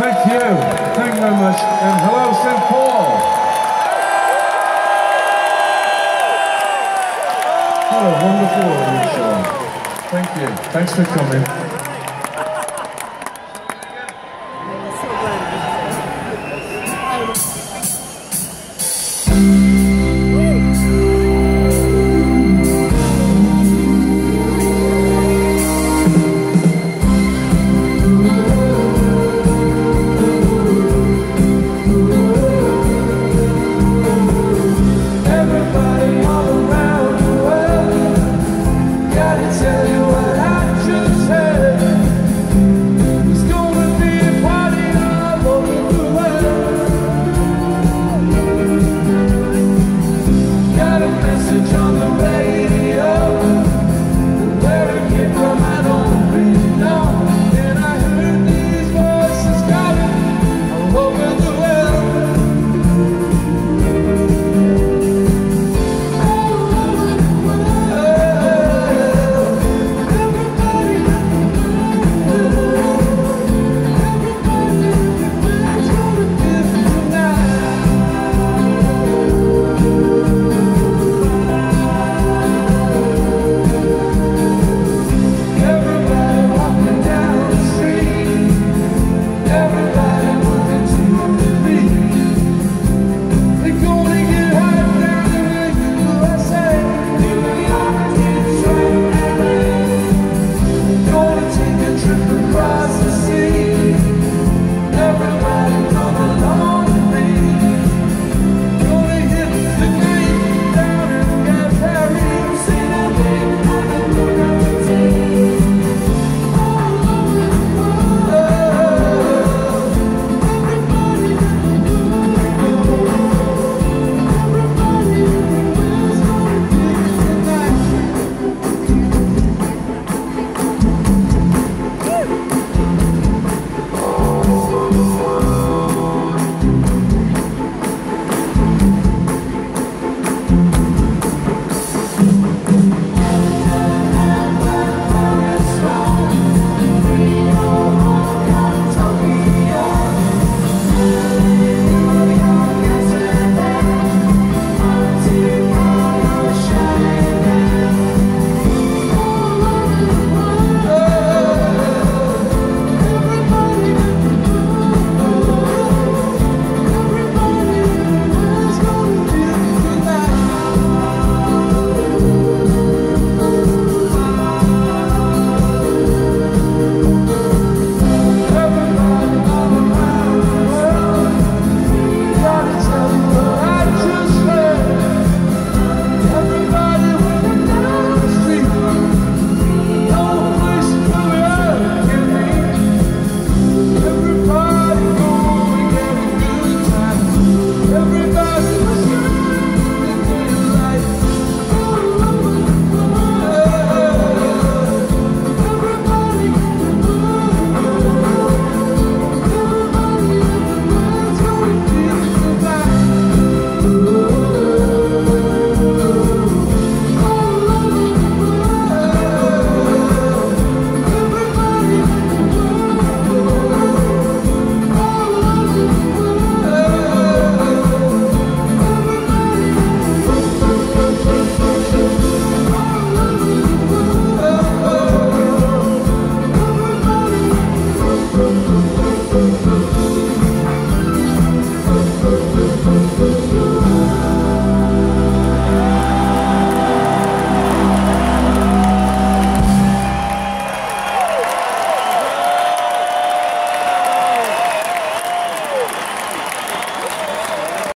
Thank you. Thank you very much. And hello, St. Paul. What a wonderful. Thank you. Thanks for coming. said